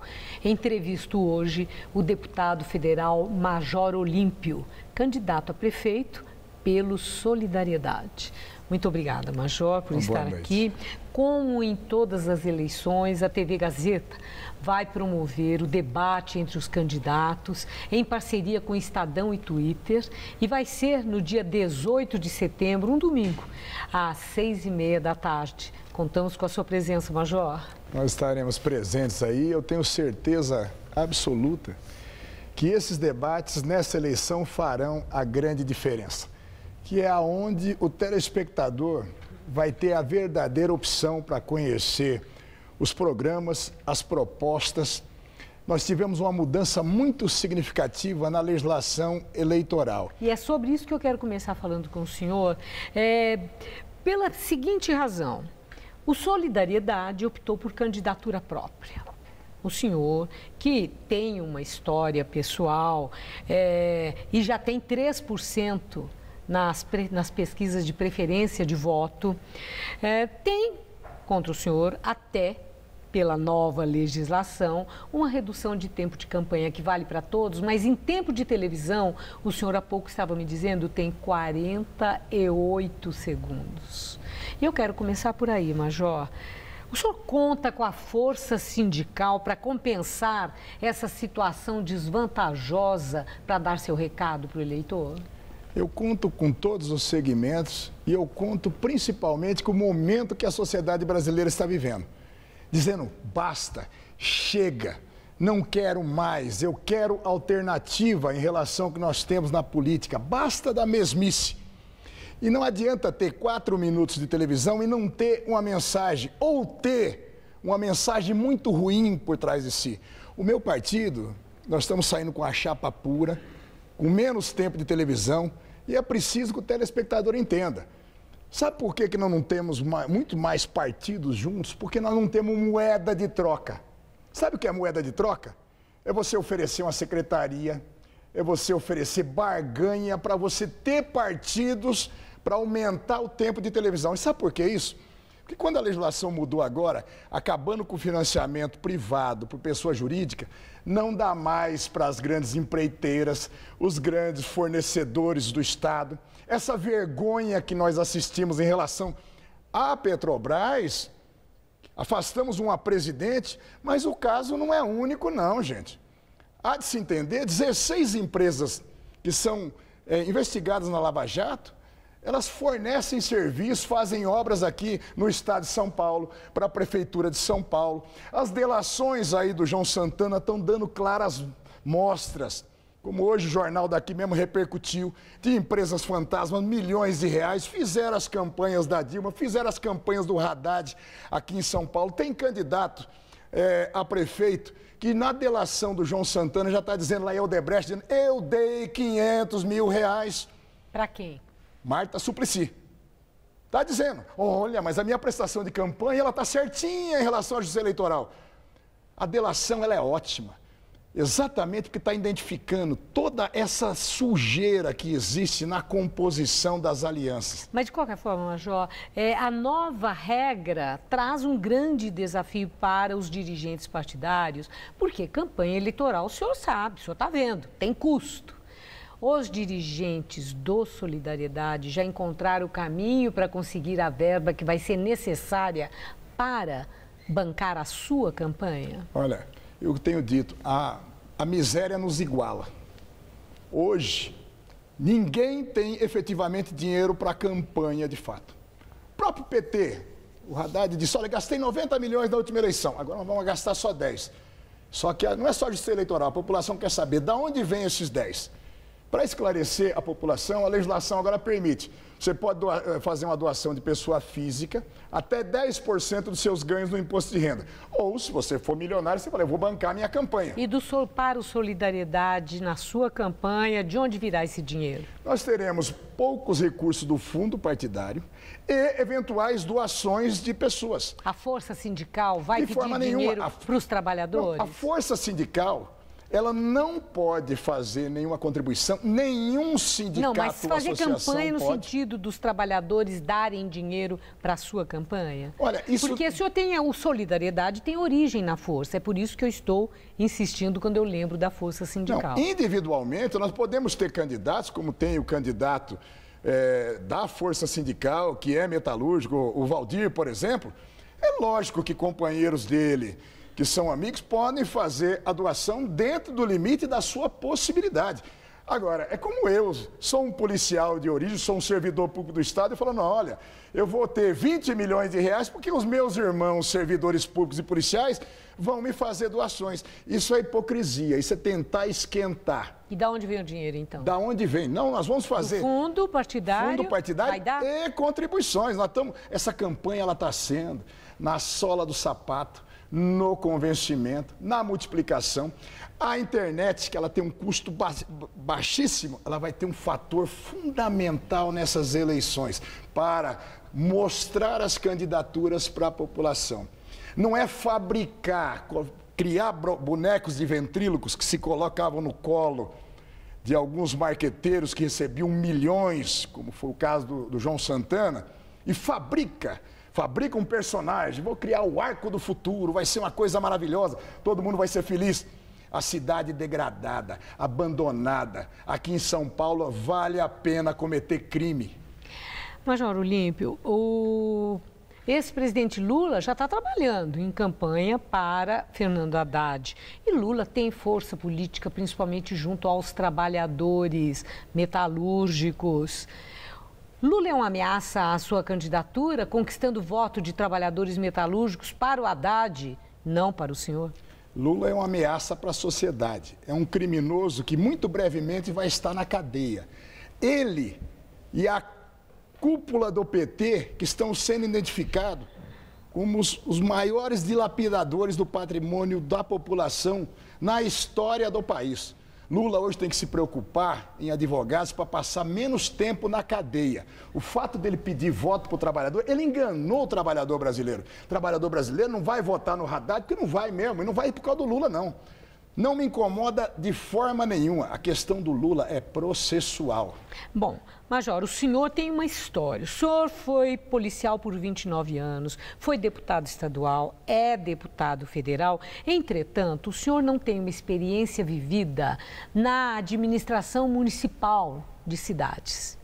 entrevisto hoje o deputado federal Major Olímpio, candidato a prefeito pelo Solidariedade. Muito obrigada, Major, por estar aqui. Como em todas as eleições, a TV Gazeta vai promover o debate entre os candidatos em parceria com Estadão e Twitter e vai ser no dia 18 de setembro, um domingo, às seis e meia da tarde. Contamos com a sua presença, Major. Nós estaremos presentes aí, eu tenho certeza absoluta que esses debates nessa eleição farão a grande diferença, que é aonde o telespectador vai ter a verdadeira opção para conhecer os programas, as propostas. Nós tivemos uma mudança muito significativa na legislação eleitoral. E é sobre isso que eu quero começar falando com o senhor, é, pela seguinte razão. O Solidariedade optou por candidatura própria. O senhor, que tem uma história pessoal é, e já tem 3% nas, nas pesquisas de preferência de voto, é, tem contra o senhor até pela nova legislação, uma redução de tempo de campanha que vale para todos, mas em tempo de televisão, o senhor há pouco estava me dizendo, tem 48 segundos. E eu quero começar por aí, Major. O senhor conta com a força sindical para compensar essa situação desvantajosa para dar seu recado para o eleitor? Eu conto com todos os segmentos e eu conto principalmente com o momento que a sociedade brasileira está vivendo dizendo: basta, chega, não quero mais, eu quero alternativa em relação ao que nós temos na política, basta da mesmice. E não adianta ter quatro minutos de televisão e não ter uma mensagem, ou ter uma mensagem muito ruim por trás de si. O meu partido, nós estamos saindo com a chapa pura, com menos tempo de televisão, e é preciso que o telespectador entenda. Sabe por que, que nós não temos mais, muito mais partidos juntos? Porque nós não temos moeda de troca. Sabe o que é moeda de troca? É você oferecer uma secretaria, é você oferecer barganha para você ter partidos para aumentar o tempo de televisão. E sabe por que isso? Porque quando a legislação mudou agora, acabando com o financiamento privado por pessoa jurídica, não dá mais para as grandes empreiteiras, os grandes fornecedores do Estado. Essa vergonha que nós assistimos em relação à Petrobras, afastamos uma presidente, mas o caso não é único, não, gente. Há de se entender, 16 empresas que são é, investigadas na Lava Jato, elas fornecem serviços, fazem obras aqui no estado de São Paulo, para a prefeitura de São Paulo. As delações aí do João Santana estão dando claras mostras, como hoje o jornal daqui mesmo repercutiu, de empresas fantasmas, milhões de reais, fizeram as campanhas da Dilma, fizeram as campanhas do Haddad aqui em São Paulo. Tem candidato é, a prefeito que na delação do João Santana já está dizendo lá em Odebrecht, dizendo, eu dei 500 mil reais. Para quem? Marta Suplicy. Está dizendo, olha, mas a minha prestação de campanha ela está certinha em relação à justiça eleitoral. A delação ela é ótima, exatamente porque está identificando toda essa sujeira que existe na composição das alianças. Mas de qualquer forma, Major, é, a nova regra traz um grande desafio para os dirigentes partidários, porque campanha eleitoral, o senhor sabe, o senhor está vendo, tem custo. Os dirigentes do Solidariedade já encontraram o caminho para conseguir a verba que vai ser necessária para bancar a sua campanha? Olha, eu tenho dito, a, a miséria nos iguala. Hoje, ninguém tem efetivamente dinheiro para a campanha de fato. O próprio PT, o Haddad disse, olha, gastei 90 milhões na última eleição, agora nós vamos gastar só 10. Só que não é só justiça eleitoral, a população quer saber de onde vem esses 10. Para esclarecer a população, a legislação agora permite. Você pode doar, eh, fazer uma doação de pessoa física até 10% dos seus ganhos no imposto de renda. Ou, se você for milionário, você fala, eu vou bancar a minha campanha. E do para o Solidariedade na sua campanha, de onde virá esse dinheiro? Nós teremos poucos recursos do fundo partidário e eventuais doações de pessoas. A força sindical vai de pedir dinheiro para os trabalhadores? Não, a força sindical ela não pode fazer nenhuma contribuição, nenhum sindicato Não, mas fazer campanha no pode. sentido dos trabalhadores darem dinheiro para a sua campanha? Olha, isso... Porque o senhor tem o Solidariedade tem origem na força, é por isso que eu estou insistindo quando eu lembro da força sindical. Não, individualmente, nós podemos ter candidatos, como tem o candidato é, da força sindical, que é metalúrgico, o Valdir, por exemplo, é lógico que companheiros dele que são amigos, podem fazer a doação dentro do limite da sua possibilidade. Agora, é como eu, sou um policial de origem, sou um servidor público do Estado, e falando, olha, eu vou ter 20 milhões de reais porque os meus irmãos, servidores públicos e policiais, vão me fazer doações. Isso é hipocrisia, isso é tentar esquentar. E da onde vem o dinheiro, então? Da onde vem? Não, nós vamos fazer... Do fundo partidário? Fundo partidário e contribuições. Nós estamos... Essa campanha, ela está sendo na sola do sapato no convencimento, na multiplicação. A internet, que ela tem um custo ba baixíssimo, ela vai ter um fator fundamental nessas eleições para mostrar as candidaturas para a população. Não é fabricar, criar bonecos de ventrílocos que se colocavam no colo de alguns marqueteiros que recebiam milhões, como foi o caso do, do João Santana, e fabrica fabrica um personagem, vou criar o arco do futuro, vai ser uma coisa maravilhosa, todo mundo vai ser feliz. A cidade degradada, abandonada, aqui em São Paulo, vale a pena cometer crime. Major Olímpio, o ex-presidente Lula já está trabalhando em campanha para Fernando Haddad. E Lula tem força política, principalmente junto aos trabalhadores metalúrgicos. Lula é uma ameaça à sua candidatura, conquistando voto de trabalhadores metalúrgicos para o Haddad, não para o senhor? Lula é uma ameaça para a sociedade. É um criminoso que muito brevemente vai estar na cadeia. Ele e a cúpula do PT, que estão sendo identificados como os, os maiores dilapidadores do patrimônio da população na história do país. Lula hoje tem que se preocupar em advogados para passar menos tempo na cadeia. O fato dele pedir voto para o trabalhador, ele enganou o trabalhador brasileiro. O trabalhador brasileiro não vai votar no Haddad, porque não vai mesmo, e não vai por causa do Lula, não. Não me incomoda de forma nenhuma. A questão do Lula é processual. Bom, Major, o senhor tem uma história. O senhor foi policial por 29 anos, foi deputado estadual, é deputado federal. Entretanto, o senhor não tem uma experiência vivida na administração municipal de cidades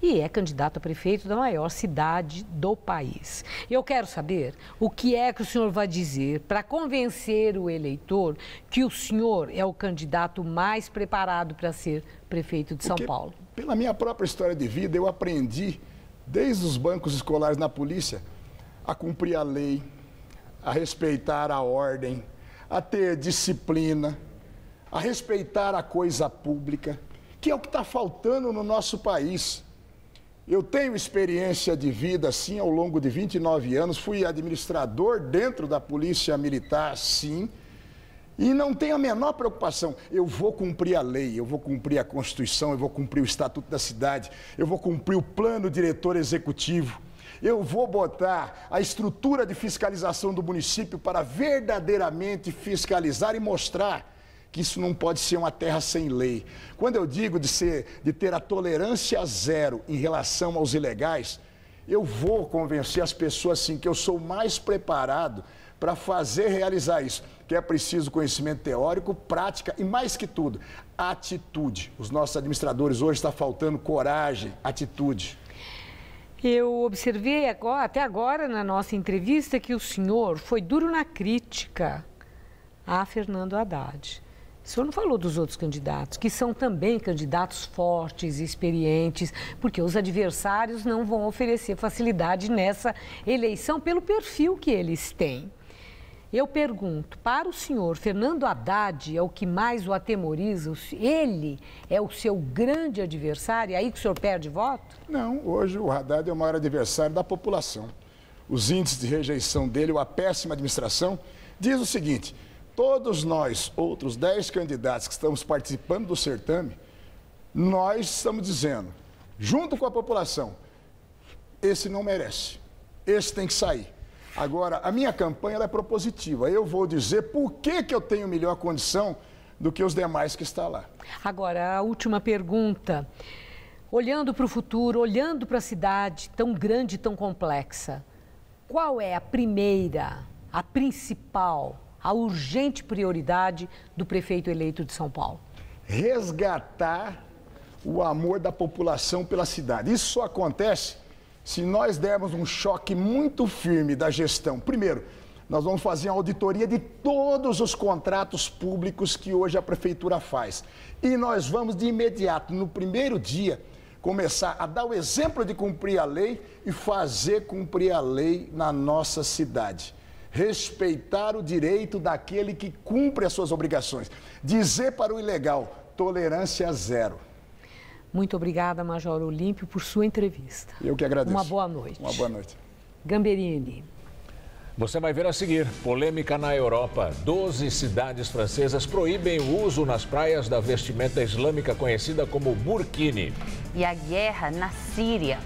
e é candidato a prefeito da maior cidade do país. Eu quero saber o que é que o senhor vai dizer para convencer o eleitor que o senhor é o candidato mais preparado para ser prefeito de São Porque, Paulo. Pela minha própria história de vida, eu aprendi, desde os bancos escolares na polícia, a cumprir a lei, a respeitar a ordem, a ter disciplina, a respeitar a coisa pública, que é o que está faltando no nosso país. Eu tenho experiência de vida, sim, ao longo de 29 anos. Fui administrador dentro da Polícia Militar, sim. E não tenho a menor preocupação. Eu vou cumprir a lei, eu vou cumprir a Constituição, eu vou cumprir o Estatuto da Cidade, eu vou cumprir o plano diretor executivo. Eu vou botar a estrutura de fiscalização do município para verdadeiramente fiscalizar e mostrar que isso não pode ser uma terra sem lei. Quando eu digo de, ser, de ter a tolerância zero em relação aos ilegais, eu vou convencer as pessoas assim que eu sou mais preparado para fazer realizar isso, que é preciso conhecimento teórico, prática e mais que tudo, atitude. Os nossos administradores hoje está faltando coragem, atitude. Eu observei agora, até agora na nossa entrevista que o senhor foi duro na crítica a Fernando Haddad. O senhor não falou dos outros candidatos, que são também candidatos fortes, experientes, porque os adversários não vão oferecer facilidade nessa eleição pelo perfil que eles têm. Eu pergunto, para o senhor, Fernando Haddad é o que mais o atemoriza? Ele é o seu grande adversário? É aí que o senhor perde voto? Não, hoje o Haddad é o maior adversário da população. Os índices de rejeição dele, ou a péssima administração, diz o seguinte: todos nós, outros 10 candidatos que estamos participando do certame, nós estamos dizendo, junto com a população, esse não merece, esse tem que sair. Agora, a minha campanha é propositiva. Eu vou dizer por que, que eu tenho melhor condição do que os demais que estão lá. Agora, a última pergunta. Olhando para o futuro, olhando para a cidade tão grande e tão complexa, qual é a primeira, a principal a urgente prioridade do prefeito eleito de São Paulo? Resgatar o amor da população pela cidade. Isso só acontece se nós dermos um choque muito firme da gestão. Primeiro, nós vamos fazer uma auditoria de todos os contratos públicos que hoje a prefeitura faz. E nós vamos de imediato, no primeiro dia, começar a dar o exemplo de cumprir a lei e fazer cumprir a lei na nossa cidade respeitar o direito daquele que cumpre as suas obrigações. Dizer para o ilegal, tolerância zero. Muito obrigada, Major Olímpio, por sua entrevista. Eu que agradeço. Uma boa noite. Uma boa noite. Gamberini. Você vai ver a seguir: polêmica na Europa. Doze cidades francesas proíbem o uso nas praias da vestimenta islâmica conhecida como burkini. E a guerra na Síria.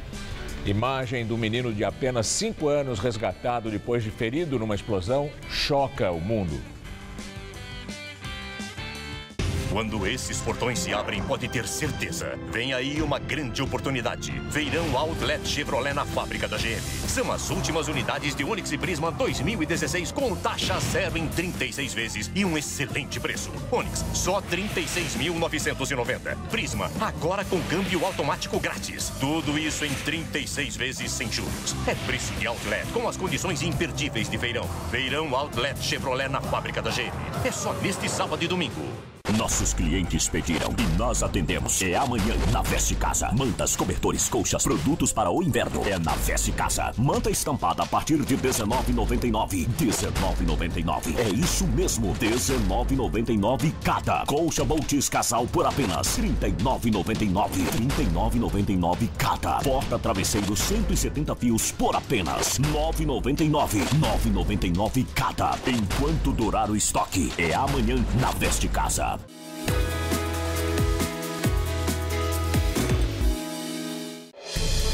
Imagem do menino de apenas 5 anos resgatado depois de ferido numa explosão choca o mundo. Quando esses portões se abrem, pode ter certeza. Vem aí uma grande oportunidade. Feirão Outlet Chevrolet na fábrica da GM. São as últimas unidades de Onix e Prisma 2016 com taxa zero em 36 vezes e um excelente preço. Onix, só 36.990. Prisma, agora com câmbio automático grátis. Tudo isso em 36 vezes sem juros. É preço de Outlet com as condições imperdíveis de feirão. Feirão Outlet Chevrolet na fábrica da GM. É só neste sábado e domingo. Nossos clientes pediram e nós atendemos. É amanhã na Veste Casa. Mantas, cobertores, colchas, produtos para o inverno. É na Veste Casa. Manta estampada a partir de R$19,99. R$19,99. É isso mesmo. R$19,99 cada. Colcha Boltis Casal por apenas R$39,99. R$39,99 cada. Porta travesseiro 170 fios por apenas R$9,99. R$9,99 cada. Enquanto durar o estoque. É amanhã na Veste Casa.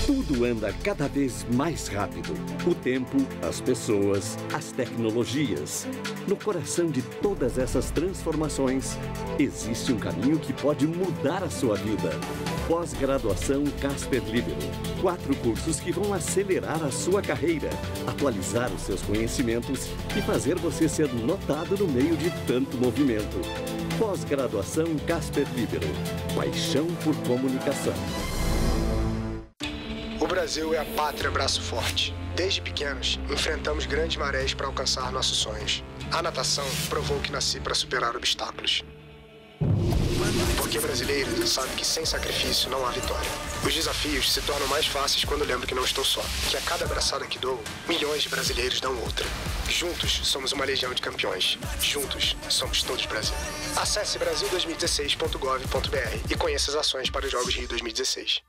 Tudo anda cada vez mais rápido. O tempo, as pessoas, as tecnologias. No coração de todas essas transformações, existe um caminho que pode mudar a sua vida. Pós-graduação Casper Libero. Quatro cursos que vão acelerar a sua carreira, atualizar os seus conhecimentos e fazer você ser notado no meio de tanto movimento. Pós-graduação Casper Libero. Paixão por comunicação. O Brasil é a pátria braço forte. Desde pequenos, enfrentamos grandes marés para alcançar nossos sonhos. A natação provou que nasci para superar obstáculos. Porque brasileiro sabe que sem sacrifício não há vitória. Os desafios se tornam mais fáceis quando lembro que não estou só. Que a cada abraçada que dou, milhões de brasileiros dão outra. Juntos somos uma legião de campeões. Juntos somos todos Brasil. Acesse brasil2016.gov.br e conheça as ações para os Jogos Rio 2016.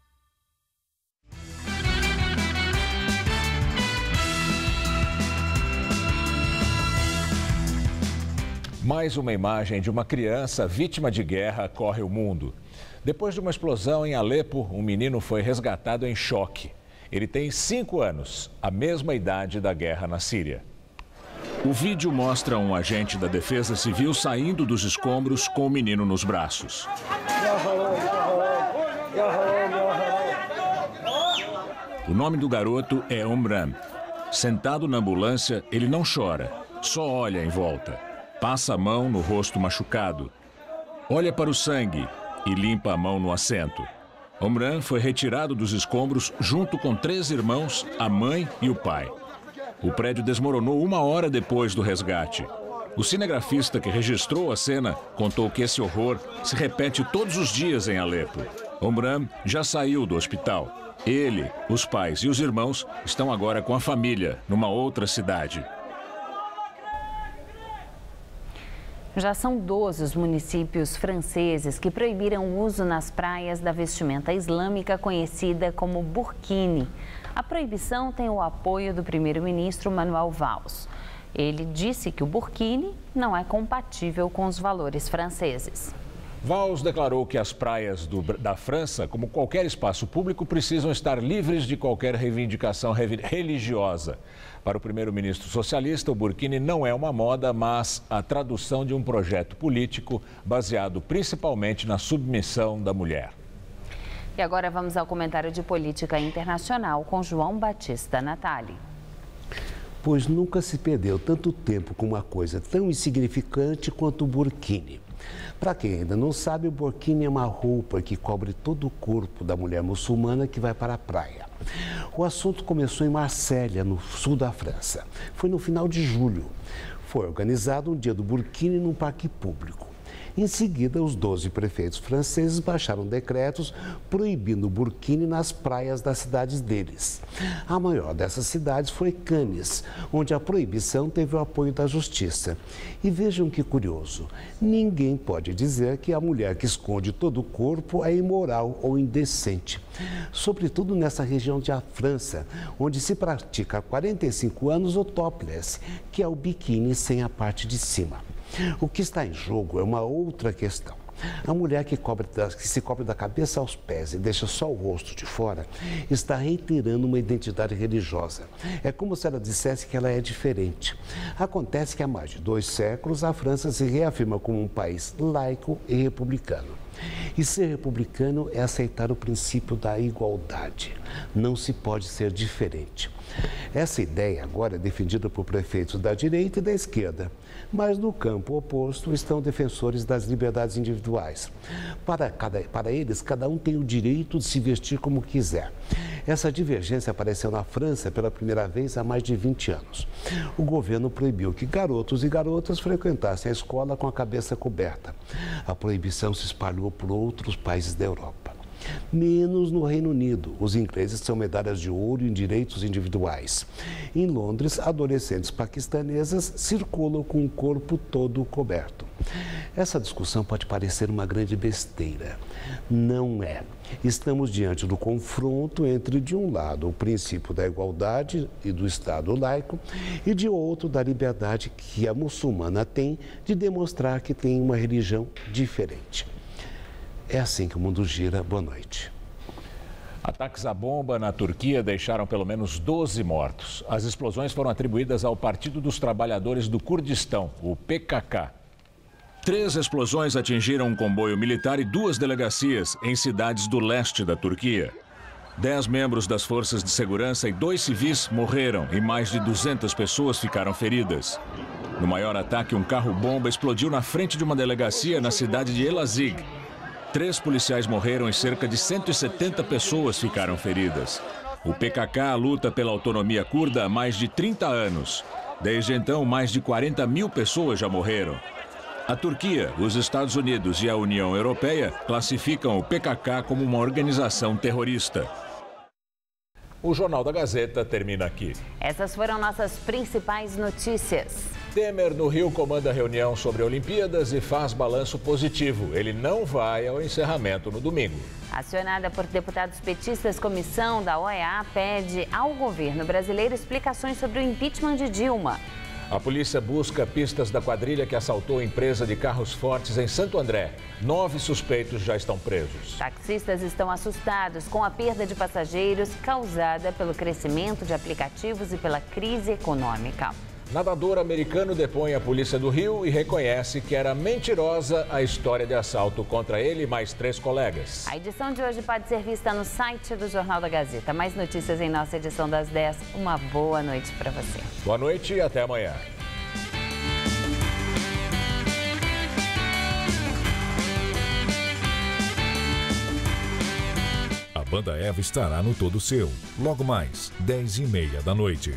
Mais uma imagem de uma criança vítima de guerra corre o mundo. Depois de uma explosão em Alepo, um menino foi resgatado em choque. Ele tem cinco anos, a mesma idade da guerra na Síria. O vídeo mostra um agente da Defesa Civil saindo dos escombros com o menino nos braços. O nome do garoto é Omran. Sentado na ambulância, ele não chora, só olha em volta. Passa a mão no rosto machucado. Olha para o sangue e limpa a mão no assento. Omran foi retirado dos escombros junto com três irmãos, a mãe e o pai. O prédio desmoronou uma hora depois do resgate. O cinegrafista que registrou a cena contou que esse horror se repete todos os dias em Alepo. Omran já saiu do hospital. Ele, os pais e os irmãos estão agora com a família numa outra cidade. Já são 12 os municípios franceses que proibiram o uso nas praias da vestimenta islâmica conhecida como burkini. A proibição tem o apoio do primeiro-ministro Manuel Valls. Ele disse que o burkini não é compatível com os valores franceses. Valls declarou que as praias do, da França, como qualquer espaço público, precisam estar livres de qualquer reivindicação religiosa. Para o primeiro-ministro socialista, o burkini não é uma moda, mas a tradução de um projeto político baseado principalmente na submissão da mulher. E agora vamos ao comentário de política internacional com João Batista Natali. Pois nunca se perdeu tanto tempo com uma coisa tão insignificante quanto o burkini. Para quem ainda não sabe, o burkini é uma roupa que cobre todo o corpo da mulher muçulmana que vai para a praia. O assunto começou em Marsella, no sul da França. Foi no final de julho. Foi organizado um dia do burkini num parque público. Em seguida, os 12 prefeitos franceses baixaram decretos proibindo o burkini nas praias das cidades deles. A maior dessas cidades foi Cannes, onde a proibição teve o apoio da justiça. E vejam que curioso: ninguém pode dizer que a mulher que esconde todo o corpo é imoral ou indecente. Sobretudo nessa região de a França, onde se pratica há 45 anos o topless, que é o biquíni sem a parte de cima. O que está em jogo é uma outra questão. A mulher que, cobre, que, se cobre da cabeça aos pés e deixa só o rosto de fora está reiterando uma identidade religiosa. É como se ela dissesse que ela é diferente. Acontece que há mais de dois séculos a França se reafirma como um país laico e republicano. E ser republicano é aceitar o princípio da igualdade. Não se pode ser diferente. Essa ideia agora é defendida por prefeitos da direita e da esquerda, mas no campo oposto estão defensores das liberdades individuais. Para, cada, para eles, cada um tem o direito de se vestir como quiser. Essa divergência apareceu na França pela primeira vez há mais de 20 anos. O governo proibiu que garotos e garotas frequentassem a escola com a cabeça coberta. A proibição se espalhou por outros países da Europa menos no Reino Unido. Os ingleses são medalhas de ouro em direitos individuais. Em Londres, adolescentes paquistanesas circulam com o corpo todo coberto. Essa discussão pode parecer uma grande besteira. Não é. Estamos diante do confronto entre, de um lado, o princípio da igualdade e do Estado laico, e de outro, da liberdade que a muçulmana tem de demonstrar que tem uma religião diferente. É assim que o mundo gira. Boa noite. Ataques à bomba na Turquia deixaram pelo menos 12 mortos. As explosões foram atribuídas ao Partido dos Trabalhadores do Kurdistão, o PKK. Três explosões atingiram um comboio militar e duas delegacias em cidades do leste da Turquia. Dez membros das forças de segurança e dois civis morreram e mais de 200 pessoas ficaram feridas. No maior ataque, um carro-bomba explodiu na frente de uma delegacia na cidade de Elazig. Três policiais morreram e cerca de 170 pessoas ficaram feridas. O PKK luta pela autonomia curda há mais de 30 anos. Desde então, mais de 40 mil pessoas já morreram. A Turquia, os Estados Unidos e a União Europeia classificam o PKK como uma organização terrorista. O Jornal da Gazeta termina aqui. Essas foram nossas principais notícias. Temer no Rio comanda reunião sobre Olimpíadas e faz balanço positivo. Ele não vai ao encerramento no domingo. Acionada por deputados petistas, comissão da OEA pede ao governo brasileiro explicações sobre o impeachment de Dilma. A polícia busca pistas da quadrilha que assaltou a empresa de carros fortes em Santo André. Nove suspeitos já estão presos. Taxistas estão assustados com a perda de passageiros causada pelo crescimento de aplicativos e pela crise econômica. Nadador americano depõe a polícia do Rio e reconhece que era mentirosa a história de assalto contra ele e mais três colegas. A edição de hoje pode ser vista no site do Jornal da Gazeta. Mais notícias em nossa edição das 10. Uma boa noite para você. Boa noite e até amanhã. A Banda Eva estará no Todo Seu, logo mais, 10 e meia da noite.